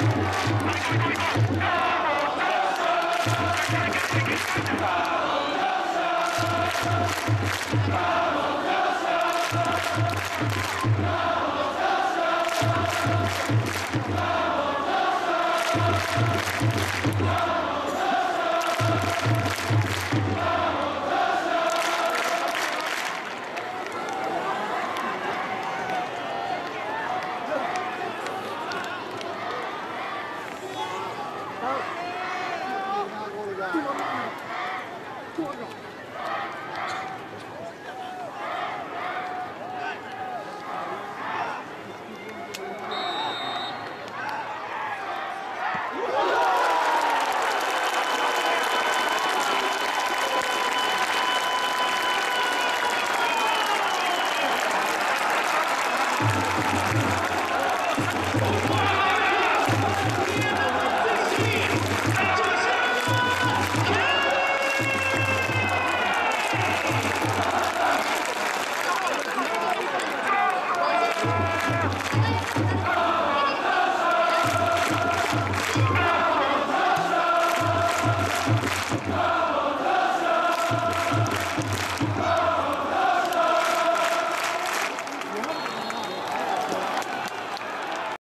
Vamos, Sasha! 가보자! 가보자!